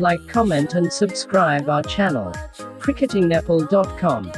like, comment, and subscribe our channel. cricketingnepal.com.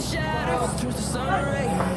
shadow through the sun rays.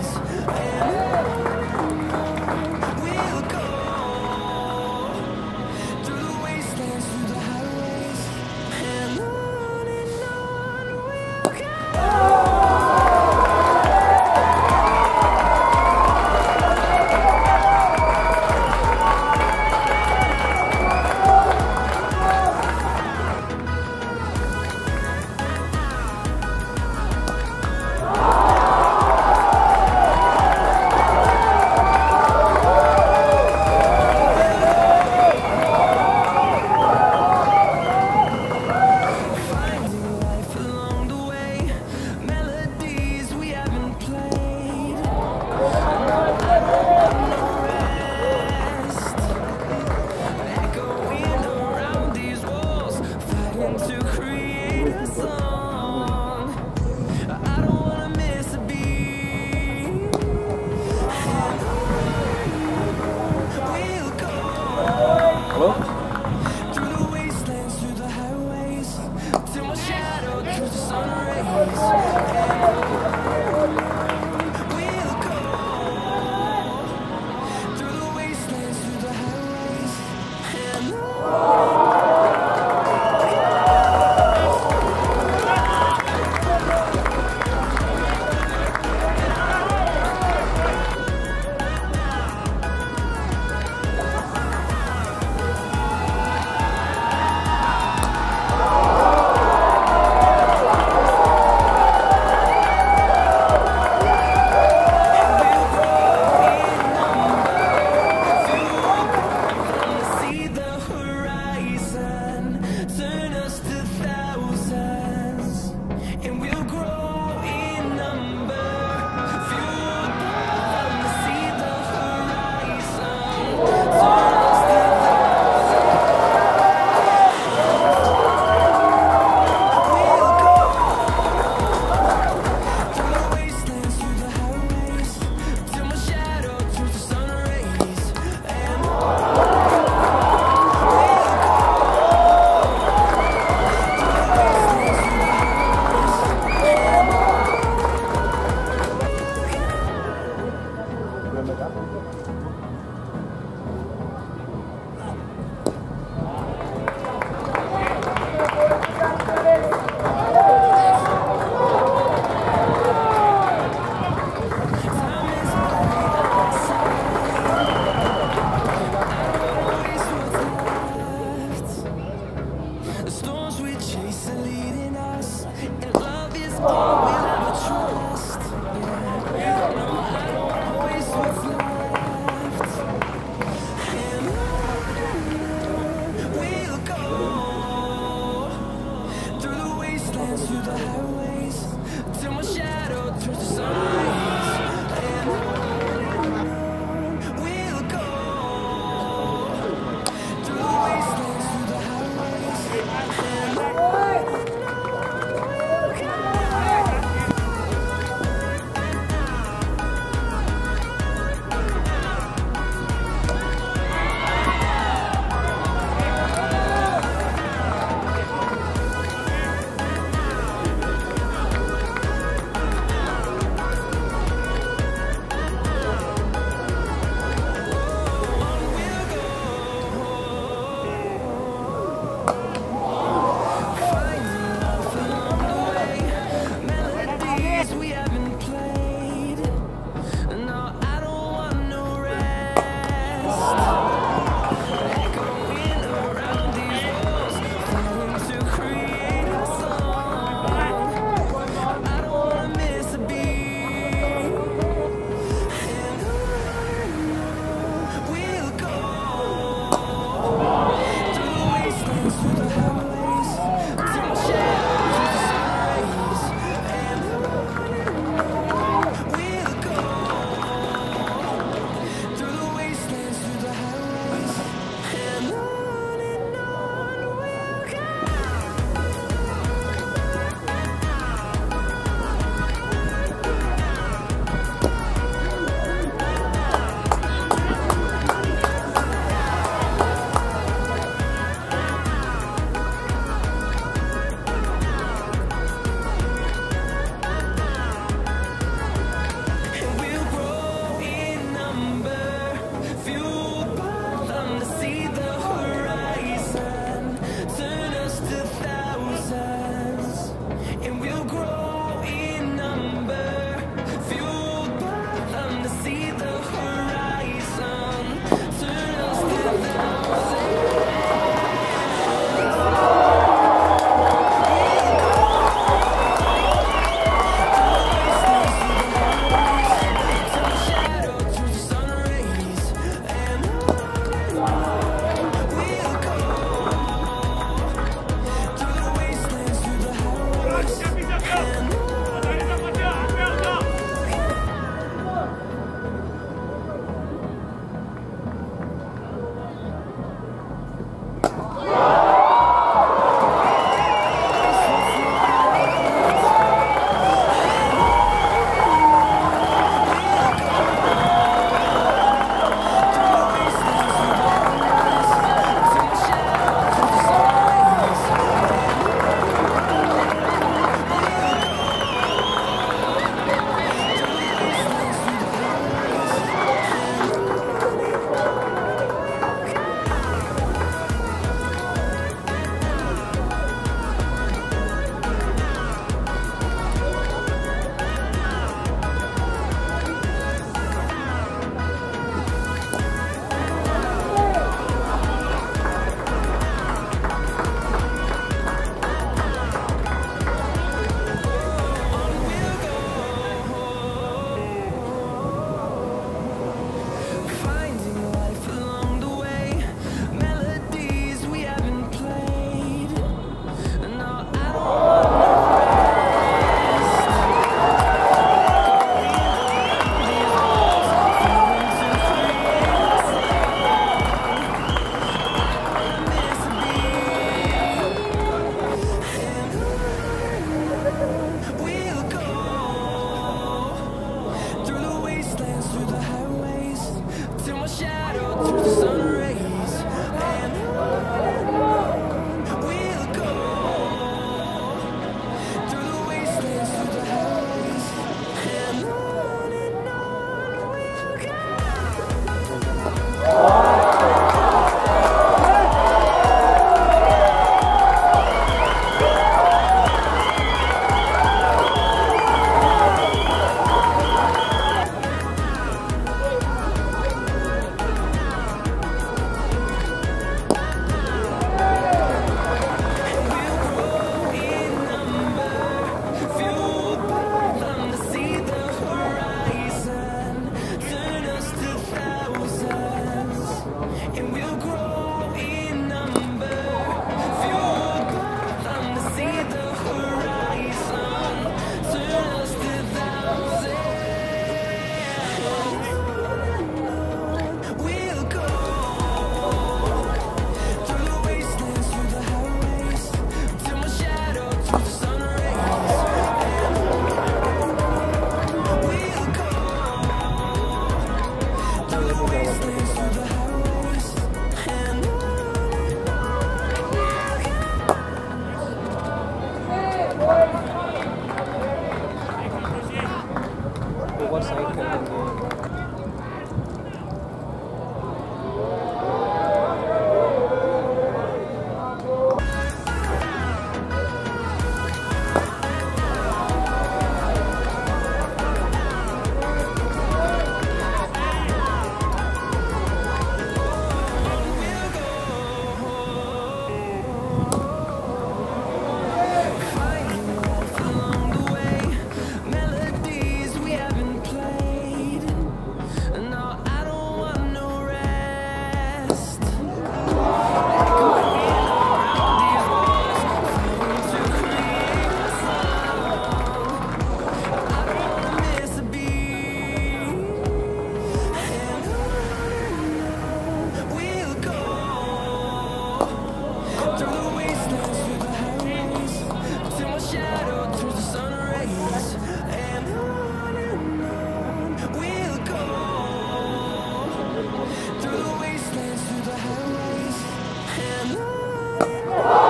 し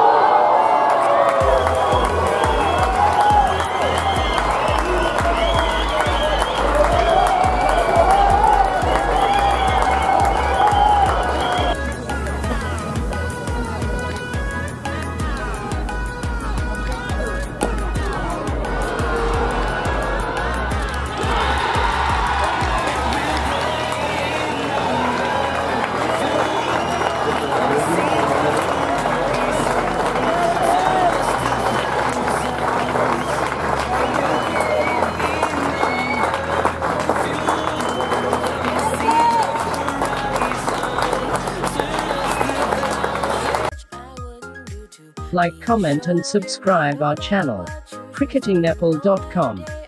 Like, comment and subscribe our channel. cricketingnepal.com